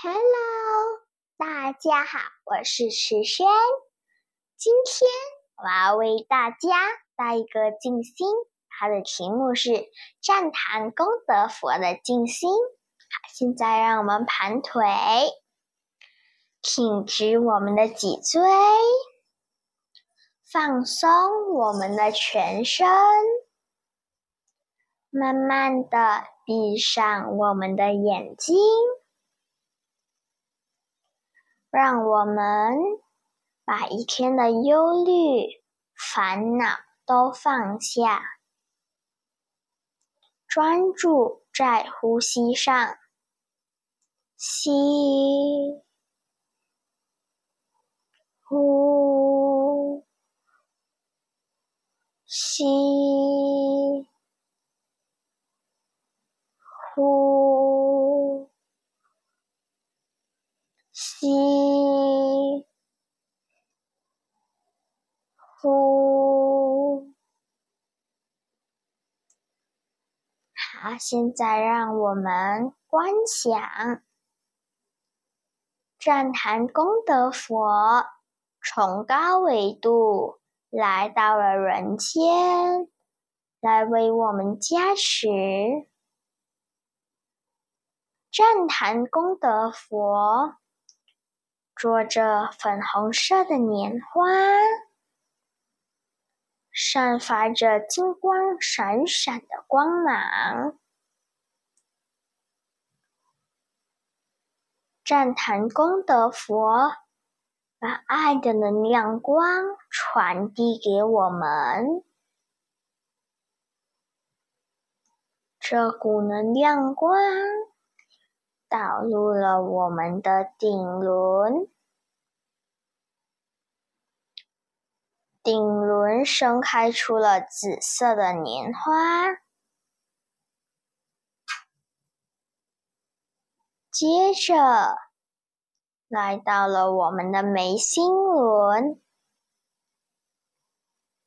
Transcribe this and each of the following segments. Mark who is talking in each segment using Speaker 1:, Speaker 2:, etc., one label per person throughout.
Speaker 1: Hello，大家好，我是池轩。今天我要为大家带一个静心，它的题目是赞叹功德佛的静心。好，现在让我们盘腿，挺直我们的脊椎，放松我们的全身，慢慢的闭上我们的眼睛。让我们把一天的忧虑、烦恼都放下，专注在呼吸上，吸、呼、吸、好，现在让我们观想，赞叹功德佛从高维度来到了人间，来为我们加持。赞叹功德佛坐着粉红色的莲花。散发着金光闪闪的光芒，赞叹功德佛把爱的能量光传递给我们，这股能量光导入了我们的顶轮。顶轮盛开出了紫色的莲花，接着来到了我们的眉心轮，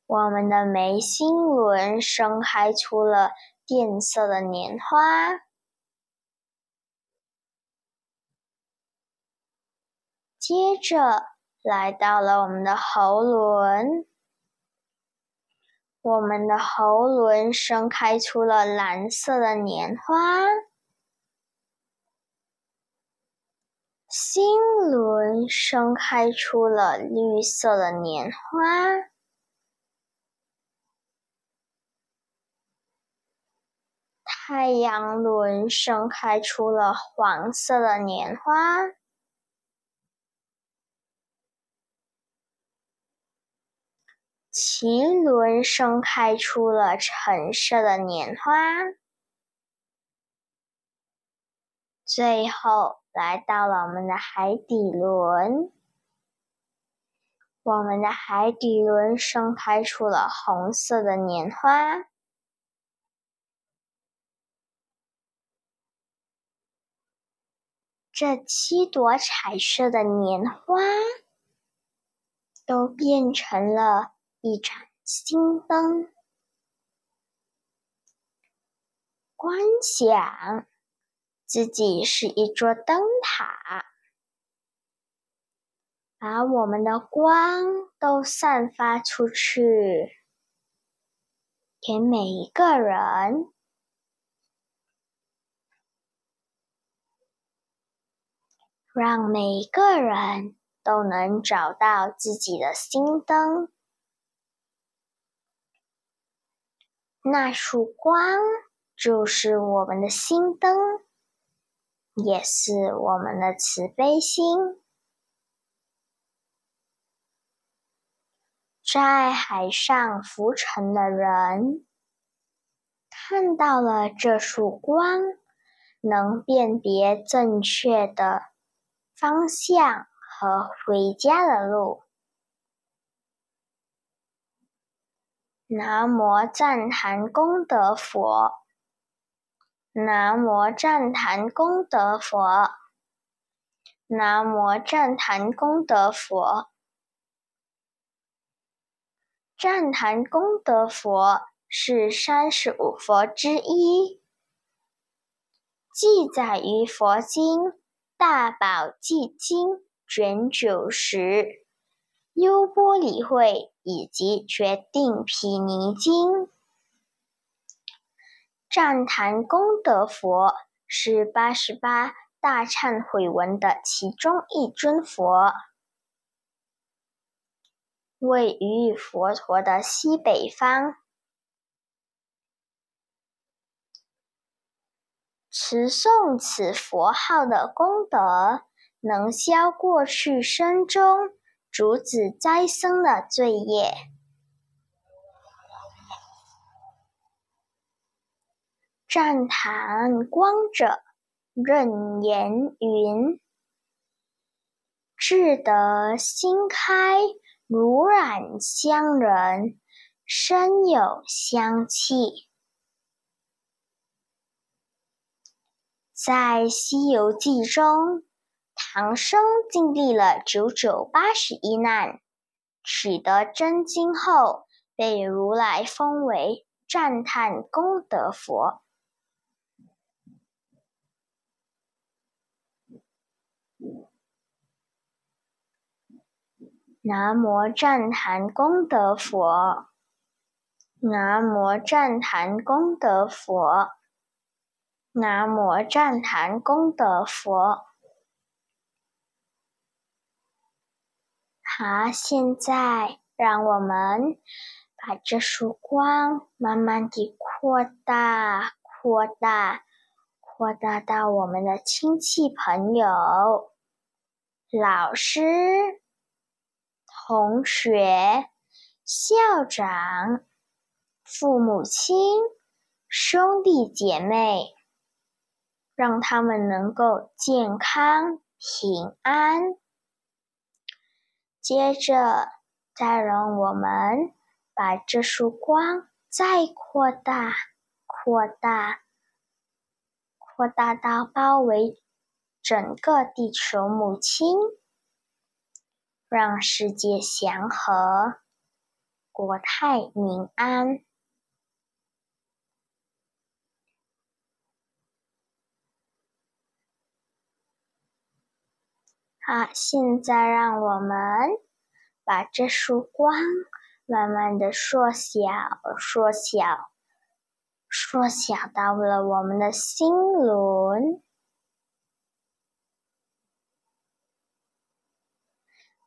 Speaker 1: 我们的眉心轮盛开出了靛色的莲花，接着来到了我们的喉轮。我们的喉轮盛开出了蓝色的莲花，心轮盛开出了绿色的莲花，太阳轮盛开出了黄色的莲花。脐轮盛开出了橙色的莲花，最后来到了我们的海底轮，我们的海底轮盛开出了红色的莲花，这七朵彩色的莲花都变成了。一盏心灯，观想自己是一座灯塔，把我们的光都散发出去，给每一个人，让每一个人都能找到自己的心灯。那束光就是我们的心灯，也是我们的慈悲心。在海上浮沉的人看到了这束光，能辨别正确的方向和回家的路。南无赞叹功德佛，南无赞叹功德佛，南无赞叹功德佛。赞叹功德佛是三十五佛之一，记载于佛经大宝济经卷九十、优波理会以及决定毗尼经。赞坛功德佛是八十八大忏悔文的其中一尊佛，位于佛陀的西北方。持诵此佛号的功德，能消过去生中阻止灾生的罪业。赞坛光者，任言云：“智德心开，如染香人，身有香气。”在《西游记》中，唐僧经历了九九八十一难，取得真经后，被如来封为赞叹功德佛。南无赞叹功德佛，南无赞叹功德佛。南无赞叹功德佛。好，现在让我们把这束光慢慢地扩大、扩大、扩大到我们的亲戚朋友、老师、同学、校长、父母亲、兄弟姐妹。让他们能够健康平安。接着，再让我们把这束光再扩大、扩大、扩大到包围整个地球母亲，让世界祥和，国泰民安。好，现在让我们把这束光慢慢的缩小、缩小、缩小到了我们的心轮。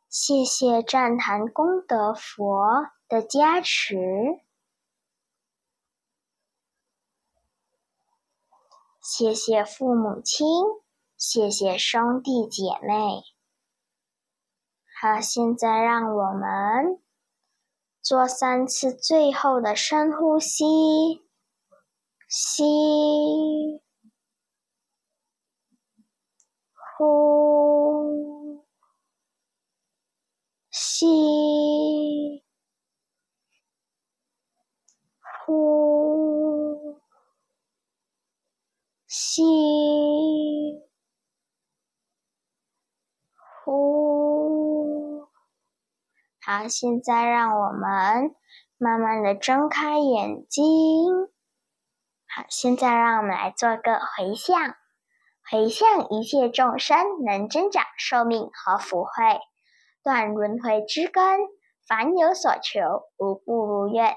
Speaker 1: 谢谢赞坛功德佛的加持，谢谢父母亲。谢谢兄弟姐妹。好，现在让我们做三次最后的深呼吸，吸，呼，吸，呼，吸。好，现在让我们慢慢的睁开眼睛。好，现在让我们来做个回向，回向一切众生能增长寿命和福慧，断轮回之根，凡有所求，无不如愿。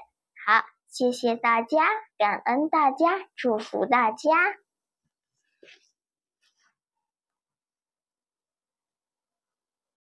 Speaker 1: 好，谢谢大家，感恩大家，祝福大家。